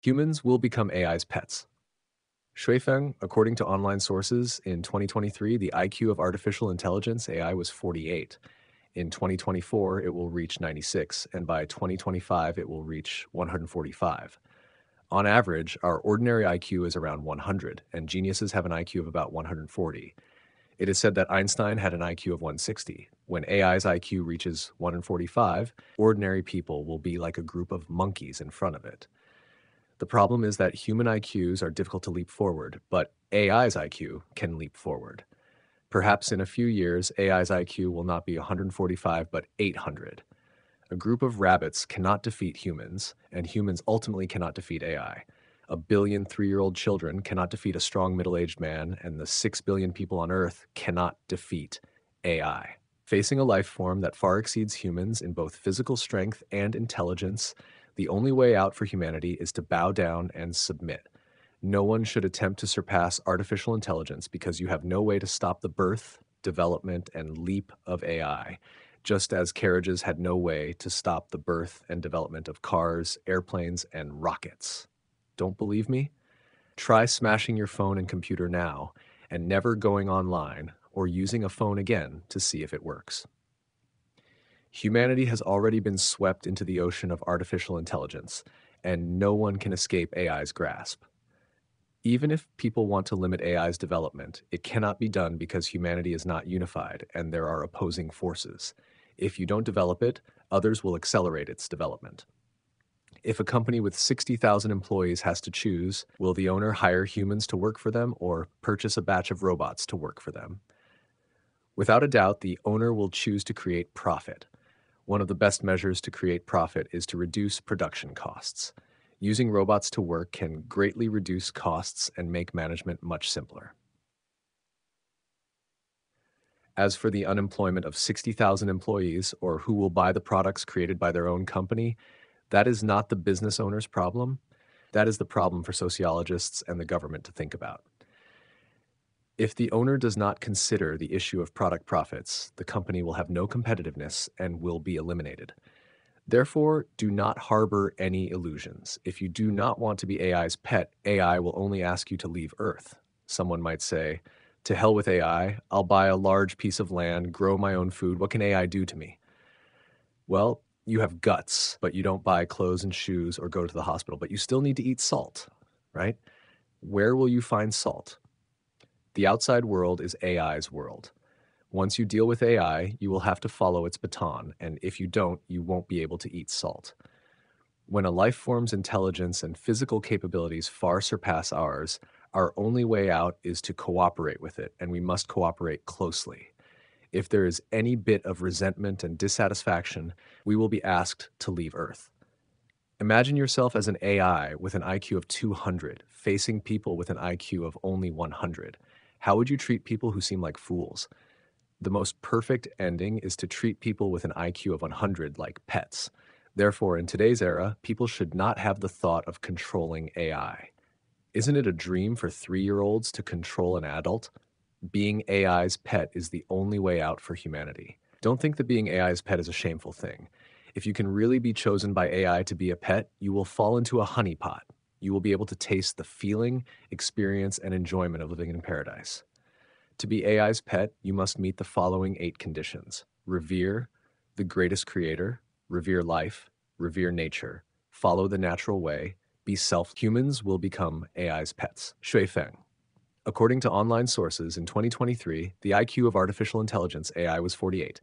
Humans will become AI's pets. Xue Feng, according to online sources, in 2023, the IQ of artificial intelligence AI was 48. In 2024, it will reach 96, and by 2025, it will reach 145. On average, our ordinary IQ is around 100, and geniuses have an IQ of about 140. It is said that Einstein had an IQ of 160. When AI's IQ reaches 145, ordinary people will be like a group of monkeys in front of it. The problem is that human IQs are difficult to leap forward, but AI's IQ can leap forward. Perhaps in a few years, AI's IQ will not be 145, but 800. A group of rabbits cannot defeat humans, and humans ultimately cannot defeat AI. A billion three year old children cannot defeat a strong middle aged man, and the six billion people on Earth cannot defeat AI. Facing a life form that far exceeds humans in both physical strength and intelligence, the only way out for humanity is to bow down and submit. No one should attempt to surpass artificial intelligence because you have no way to stop the birth, development, and leap of AI, just as carriages had no way to stop the birth and development of cars, airplanes, and rockets. Don't believe me? Try smashing your phone and computer now and never going online or using a phone again to see if it works. Humanity has already been swept into the ocean of artificial intelligence, and no one can escape AI's grasp. Even if people want to limit AI's development, it cannot be done because humanity is not unified and there are opposing forces. If you don't develop it, others will accelerate its development. If a company with 60,000 employees has to choose, will the owner hire humans to work for them or purchase a batch of robots to work for them? Without a doubt, the owner will choose to create profit. One of the best measures to create profit is to reduce production costs. Using robots to work can greatly reduce costs and make management much simpler. As for the unemployment of 60,000 employees or who will buy the products created by their own company, that is not the business owner's problem. That is the problem for sociologists and the government to think about. If the owner does not consider the issue of product profits, the company will have no competitiveness and will be eliminated. Therefore, do not harbor any illusions. If you do not want to be AI's pet, AI will only ask you to leave Earth. Someone might say, To hell with AI, I'll buy a large piece of land, grow my own food. What can AI do to me? Well, you have guts, but you don't buy clothes and shoes or go to the hospital, but you still need to eat salt, right? Where will you find salt? The outside world is AI's world. Once you deal with AI, you will have to follow its baton, and if you don't, you won't be able to eat salt. When a life form's intelligence and physical capabilities far surpass ours, our only way out is to cooperate with it, and we must cooperate closely. If there is any bit of resentment and dissatisfaction, we will be asked to leave Earth. Imagine yourself as an AI with an IQ of 200, facing people with an IQ of only 100. How would you treat people who seem like fools? The most perfect ending is to treat people with an IQ of 100 like pets. Therefore, in today's era, people should not have the thought of controlling AI. Isn't it a dream for three year olds to control an adult? Being AI's pet is the only way out for humanity. Don't think that being AI's pet is a shameful thing. If you can really be chosen by AI to be a pet, you will fall into a honeypot you will be able to taste the feeling, experience, and enjoyment of living in paradise. To be AI's pet, you must meet the following eight conditions revere the greatest creator, revere life, revere nature, follow the natural way, be self. Humans will become AI's pets. Xue Feng. According to online sources, in 2023, the IQ of artificial intelligence AI was 48.